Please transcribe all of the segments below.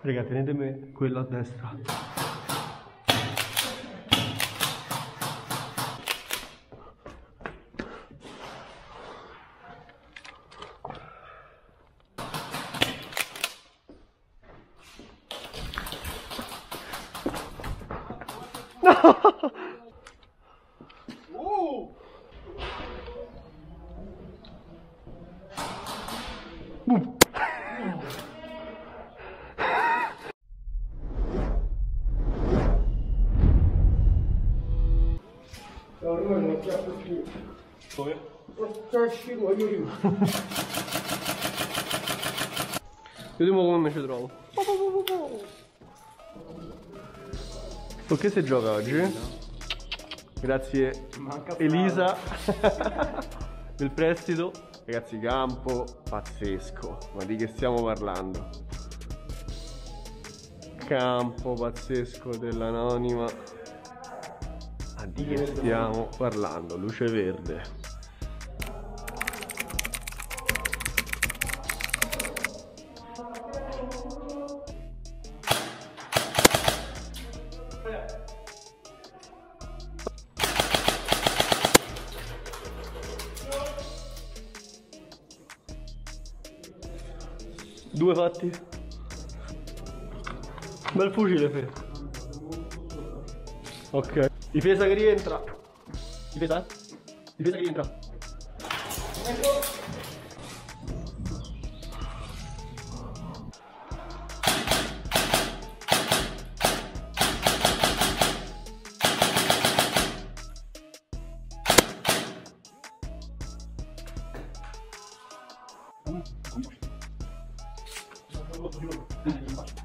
Raga, tenetemi quello a destra. Ormai non c'è più. Dove? C'è scivolo io. Vediamo come mi ci trovo. Con che si gioca oggi? Grazie Elisa del prestito. Ragazzi, campo pazzesco. Ma di che stiamo parlando? Campo pazzesco dell'anonima. Ma di che stiamo parlando? Luce verde. Due fatti. Bel fucile, Fe. Ok. Difesa che rientra. Difesa? Difesa che rientra. Sono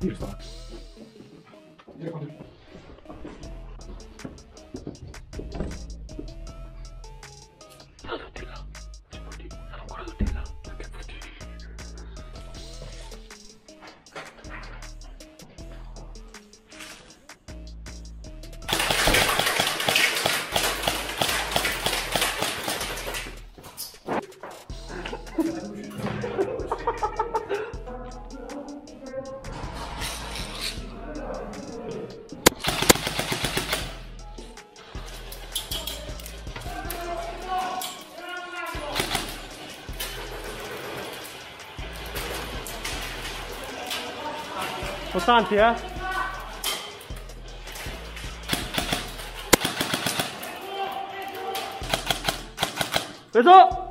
ビールさ。Importante, é? Pesou!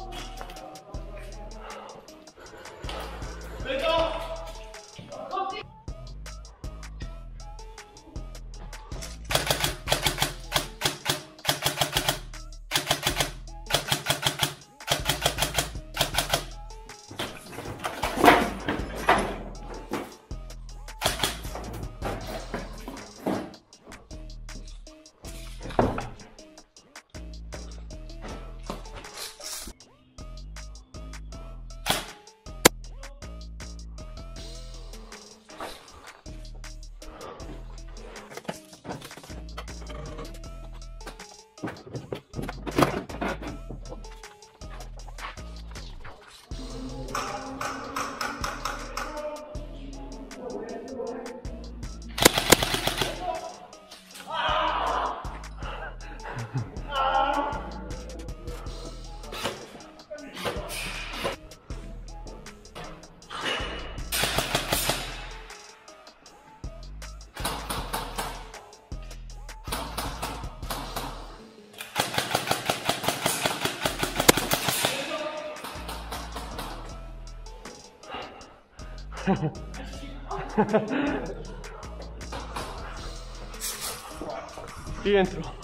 Rientro.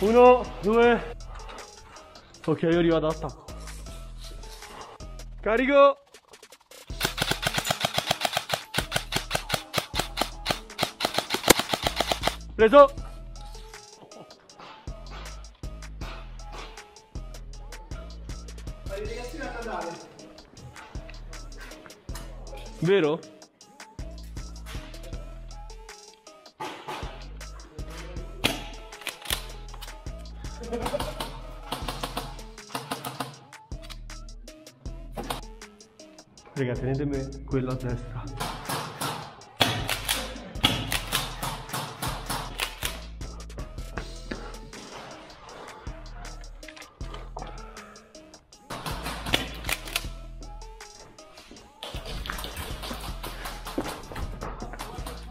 Uno, due. Ok, io arrivo ad attacco. Carico. Preso. Vero? Raga, tenetemi quella a destra.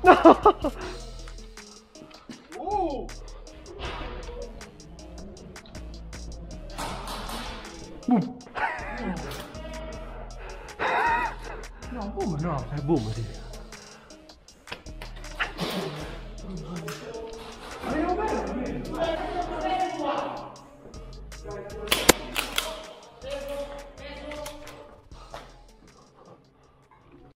No, boom no, è boom sì.